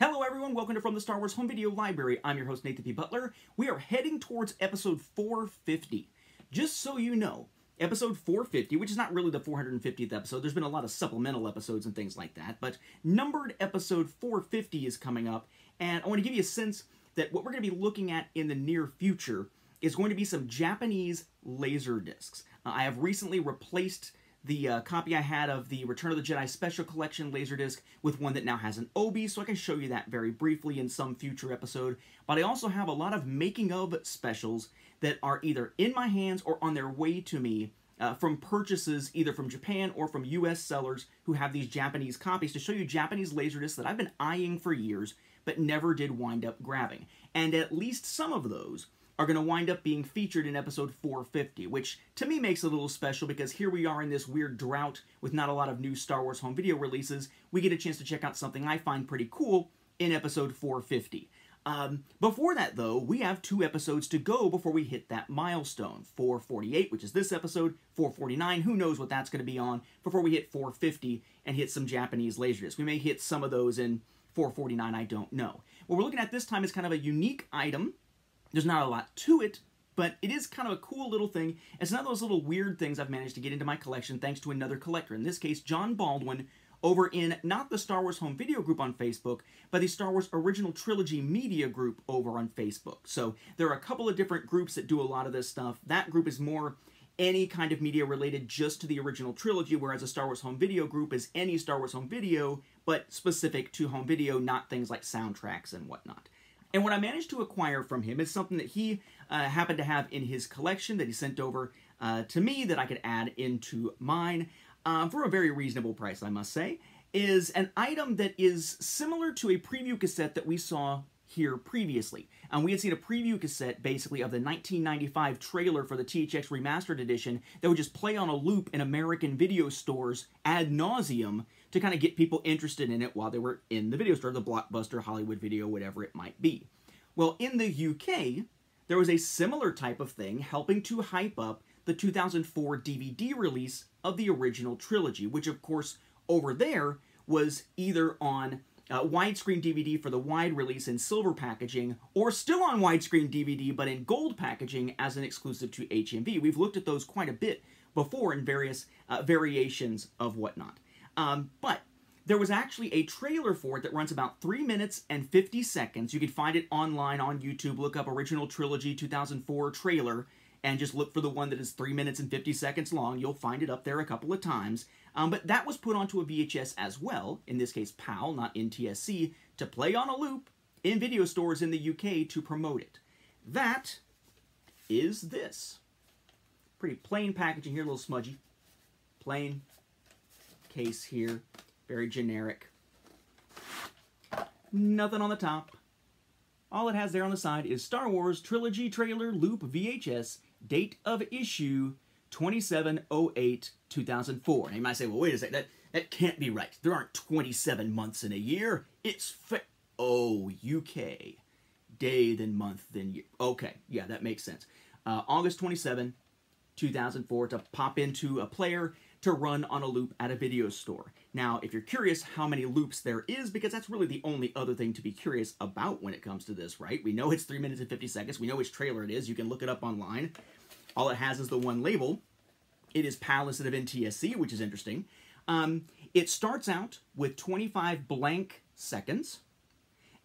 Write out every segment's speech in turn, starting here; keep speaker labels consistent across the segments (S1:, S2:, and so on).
S1: Hello everyone, welcome to From the Star Wars Home Video Library. I'm your host Nathan P. Butler. We are heading towards episode 450. Just so you know, episode 450, which is not really the 450th episode, there's been a lot of supplemental episodes and things like that, but numbered episode 450 is coming up, and I want to give you a sense that what we're going to be looking at in the near future is going to be some Japanese laser discs. Uh, I have recently replaced the uh, copy I had of the Return of the Jedi Special Collection Laserdisc with one that now has an Obi, so I can show you that very briefly in some future episode. But I also have a lot of making of specials that are either in my hands or on their way to me uh, from purchases either from Japan or from US sellers who have these Japanese copies to show you Japanese Laserdiscs that I've been eyeing for years but never did wind up grabbing. And at least some of those are going to wind up being featured in episode 450, which to me makes it a little special because here we are in this weird drought with not a lot of new Star Wars home video releases. We get a chance to check out something I find pretty cool in episode 450. Um, before that, though, we have two episodes to go before we hit that milestone. 448, which is this episode, 449, who knows what that's going to be on, before we hit 450 and hit some Japanese laserdiscs. We may hit some of those in 449, I don't know. What we're looking at this time is kind of a unique item there's not a lot to it, but it is kind of a cool little thing. It's one of those little weird things I've managed to get into my collection thanks to another collector. In this case, John Baldwin, over in not the Star Wars Home Video Group on Facebook, but the Star Wars Original Trilogy Media Group over on Facebook. So there are a couple of different groups that do a lot of this stuff. That group is more any kind of media related just to the original trilogy, whereas a Star Wars Home Video Group is any Star Wars Home Video, but specific to home video, not things like soundtracks and whatnot. And what I managed to acquire from him is something that he uh, happened to have in his collection that he sent over uh, to me that I could add into mine uh, for a very reasonable price, I must say, is an item that is similar to a preview cassette that we saw here previously. And we had seen a preview cassette, basically, of the 1995 trailer for the THX Remastered Edition that would just play on a loop in American video stores ad nauseum to kind of get people interested in it while they were in the video store, the Blockbuster, Hollywood Video, whatever it might be. Well, in the UK, there was a similar type of thing helping to hype up the 2004 DVD release of the original trilogy, which, of course, over there was either on uh, widescreen DVD for the wide release in silver packaging, or still on widescreen DVD but in gold packaging as an exclusive to HMV. We've looked at those quite a bit before in various uh, variations of whatnot. Um, but there was actually a trailer for it that runs about 3 minutes and 50 seconds. You can find it online on YouTube. Look up Original Trilogy 2004 trailer and just look for the one that is 3 minutes and 50 seconds long. You'll find it up there a couple of times. Um, but that was put onto a VHS as well, in this case PAL, not NTSC, to play on a loop in video stores in the UK to promote it. That is this. Pretty plain packaging here, a little smudgy. Plain case here, very generic. Nothing on the top. All it has there on the side is Star Wars Trilogy Trailer Loop VHS, date of issue 2708 2004. And you might say, well, wait a second, that, that can't be right. There aren't 27 months in a year. It's fa- Oh, UK. Day, then month, then year. Okay, yeah, that makes sense. Uh, August 27, 2004, to pop into a player to run on a loop at a video store. Now, if you're curious how many loops there is, because that's really the only other thing to be curious about when it comes to this, right? We know it's 3 minutes and 50 seconds. We know which trailer it is. You can look it up online. All it has is the one label. It is PAL instead of NTSC, which is interesting. Um, it starts out with 25 blank seconds,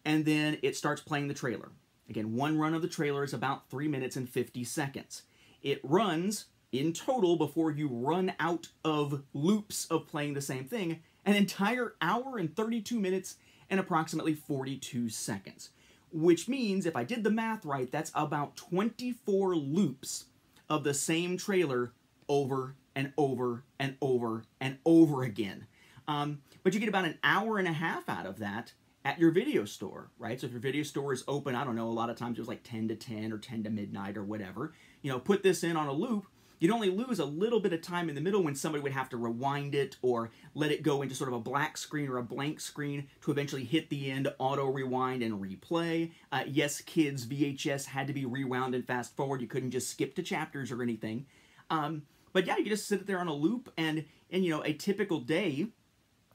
S1: and then it starts playing the trailer. Again, one run of the trailer is about 3 minutes and 50 seconds. It runs in total before you run out of loops of playing the same thing an entire hour and 32 minutes and approximately 42 seconds. Which means, if I did the math right, that's about 24 loops of the same trailer over and over and over and over again. Um, but you get about an hour and a half out of that at your video store, right? So if your video store is open, I don't know, a lot of times it was like 10 to 10 or 10 to midnight or whatever, you know, put this in on a loop, you'd only lose a little bit of time in the middle when somebody would have to rewind it or let it go into sort of a black screen or a blank screen to eventually hit the end, auto rewind, and replay. Uh, yes, kids, VHS had to be rewound and fast forward. You couldn't just skip to chapters or anything. Um, but yeah, you just sit there on a loop, and and you know a typical day,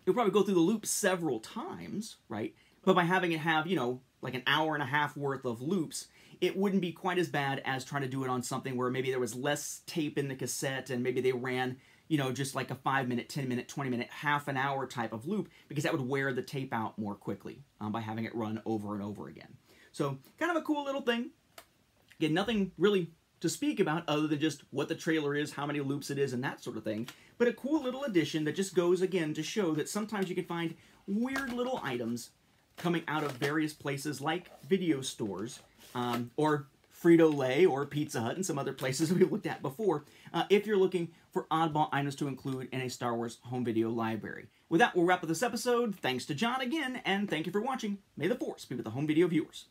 S1: you'll probably go through the loop several times, right? But by having it have, you know, like an hour and a half worth of loops, it wouldn't be quite as bad as trying to do it on something where maybe there was less tape in the cassette and maybe they ran, you know, just like a 5 minute, 10 minute, 20 minute, half an hour type of loop because that would wear the tape out more quickly um, by having it run over and over again. So, kind of a cool little thing. Again, nothing really to speak about other than just what the trailer is, how many loops it is, and that sort of thing. But a cool little addition that just goes again to show that sometimes you can find weird little items coming out of various places like video stores um, or Frito Lay or Pizza Hut and some other places we looked at before, uh, if you're looking for oddball items to include in a Star Wars home video library. With that, we'll wrap up this episode. Thanks to John again, and thank you for watching. May the Force be with the home video viewers.